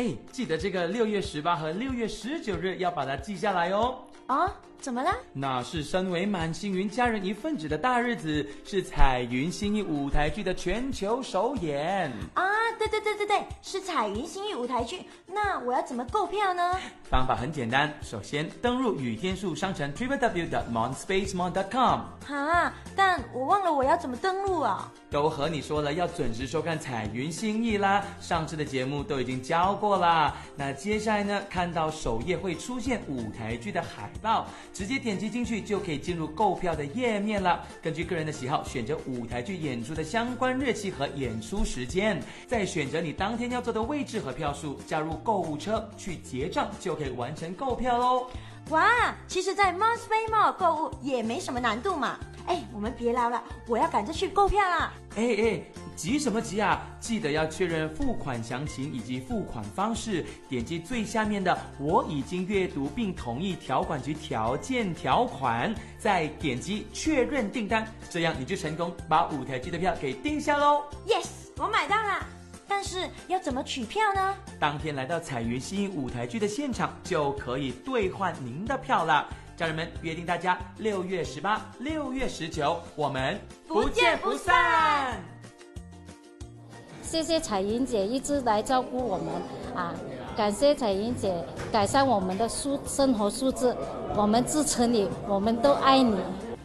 哎，记得这个六月十八和六月十九日要把它记下来哦。啊，怎么了？那是身为满星云家人一份子的大日子，是彩云新艺舞台剧的全球首演啊！对对对对对，是彩云新域舞台剧。那我要怎么购票呢？方法很简单，首先登录雨天树商城 www.monspacemon.com。哈，但我忘了我要怎么登录啊！都和你说了要准时收看彩云新意啦，上次的节目都已经教过啦。那接下来呢，看到首页会出现舞台剧的海。报直接点击进去就可以进入购票的页面了。根据个人的喜好，选择舞台剧演出的相关日期和演出时间，再选择你当天要坐的位置和票数，加入购物车去结账，就可以完成购票喽。哇，其实，在 Mos Bay Mall 购物也没什么难度嘛。哎，我们别聊了，我要赶着去购票啦。哎哎，急什么急啊？记得要确认付款详情以及付款方式，点击最下面的“我已经阅读并同意条款及条件条款”，再点击确认订单，这样你就成功把五台机的票给订下喽。Yes，我买到了。但是要怎么取票呢？当天来到彩云新舞台剧的现场，就可以兑换您的票了。家人们，约定大家六月十八、六月十九，我们不见不散。谢谢彩云姐一直来照顾我们啊！感谢彩云姐改善我们的素生活素质，我们支持你，我们都爱你。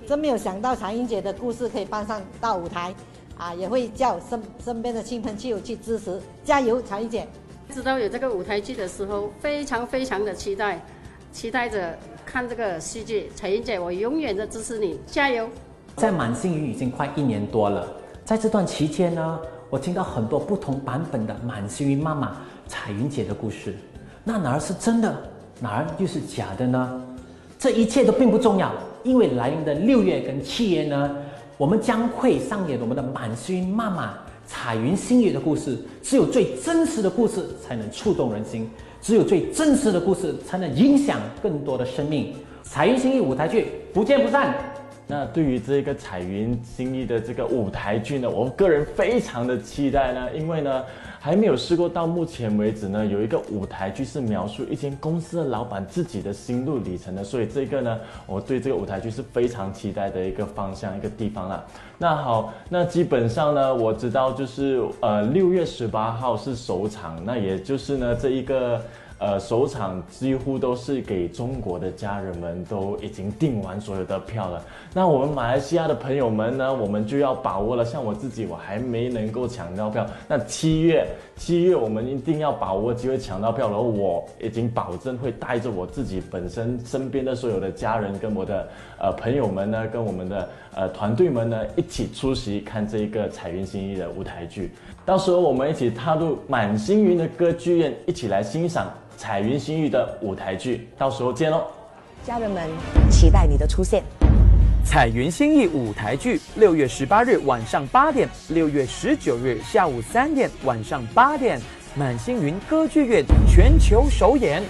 真没有想到彩云姐的故事可以搬上大舞台，啊，也会叫身身边的亲朋戚友去支持，加油，彩云姐！知道有这个舞台剧的时候，非常非常的期待，期待着。看这个戏剧，彩云姐，我永远的支持你，加油！在满星云已经快一年多了，在这段期间呢，我听到很多不同版本的满星云妈妈彩云姐的故事，那哪儿是真的，哪儿又是假的呢？这一切都并不重要，因为来临的六月跟七月呢，我们将会上演我们的满星云妈妈彩云星语的故事，只有最真实的故事才能触动人心。只有最真实的故事，才能影响更多的生命。彩云星语舞台剧，不见不散。那对于这个彩云新艺的这个舞台剧呢，我个人非常的期待呢，因为呢。还没有试过，到目前为止呢，有一个舞台剧是描述一间公司的老板自己的心路历程的，所以这个呢，我对这个舞台剧是非常期待的一个方向一个地方了。那好，那基本上呢，我知道就是呃六月十八号是首场，那也就是呢这一个。呃，首场几乎都是给中国的家人们都已经订完所有的票了。那我们马来西亚的朋友们呢，我们就要把握了。像我自己，我还没能够抢到票。那七月，七月我们一定要把握机会抢到票。然后我已经保证会带着我自己本身身边的所有的家人跟我的呃朋友们呢，跟我们的呃团队们呢一起出席看这一个彩云新艺的舞台剧。到时候我们一起踏入满星云的歌剧院，一起来欣赏。彩云星域的舞台剧，到时候见喽！家人们，期待你的出现。彩云星艺舞台剧，六月十八日晚上八点，六月十九日下午三点，晚上八点，满星云歌剧院全球首演。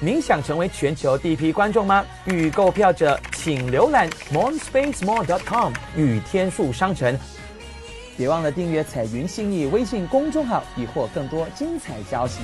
您想成为全球第一批观众吗？预购票者请浏览 monspacemall.com 与天数商城。别忘了订阅彩云信义微信公众号，以获更多精彩消息。